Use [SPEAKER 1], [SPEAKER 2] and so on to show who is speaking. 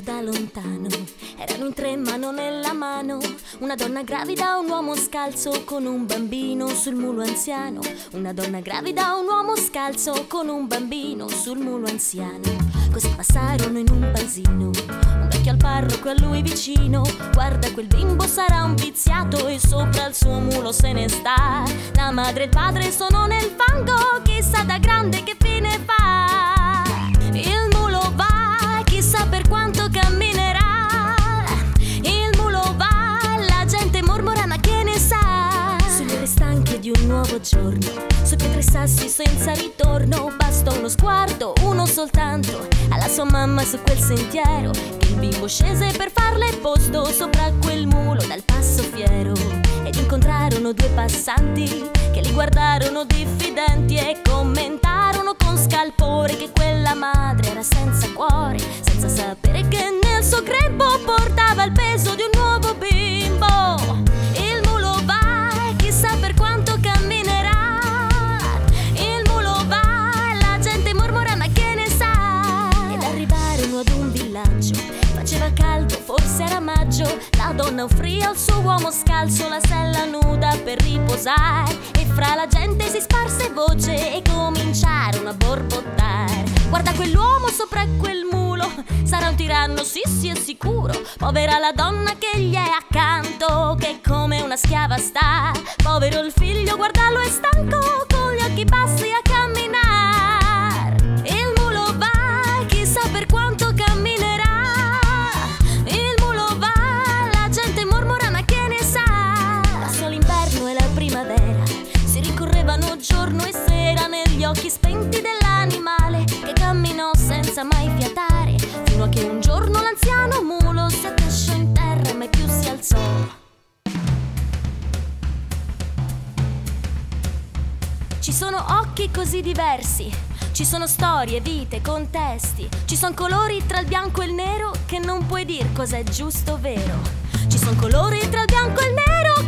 [SPEAKER 1] Da lontano, erano in tre mano nella mano. Una donna gravida, un uomo scalzo con un bambino sul mulo anziano. Una donna gravida, un uomo scalzo con un bambino sul mulo anziano. Così passarono in un paesino, a lui vicino. Guarda quel bimbo sarà un viziato e sopra il suo mulo se ne sta. La madre e il padre sono nel fango, chissà da grande che fine fa. Il mulo va, chissà per quanto camminerà. Il mulo va, la gente mormora, ma che ne sa? Sulle stanche di un nuovo giorno, sui pietre sassi senza ritorno, basta uno sguardo, uno soltanto, alla sua mamma su quel sentiero. Che il bimbo scese per farle posto sopra quel mulo dal passo fiero. Ed incontrarono due passanti che li guardarono diffidenti e commentarono un villaggio, faceva caldo, forse era maggio. La donna offrì al suo uomo scalzo la sella nuda per riposare. E fra la gente si sparse voce e cominciarono a borbottare. Guarda quell'uomo sopra quel mulo, sarà un tiranno, sì, sì, è sicuro. Povera la donna che gli è accanto, che come una schiava sta. Occhi spenti dell'animale che camminò senza mai fiatare, fino a che un giorno l'anziano mulo si accasciò in terra e mai più si alzò. Ci sono occhi così diversi, ci sono storie, vite, contesti, ci sono colori tra il bianco e il nero che non puoi dir cos'è giusto o vero. Ci sono colori tra il bianco e il nero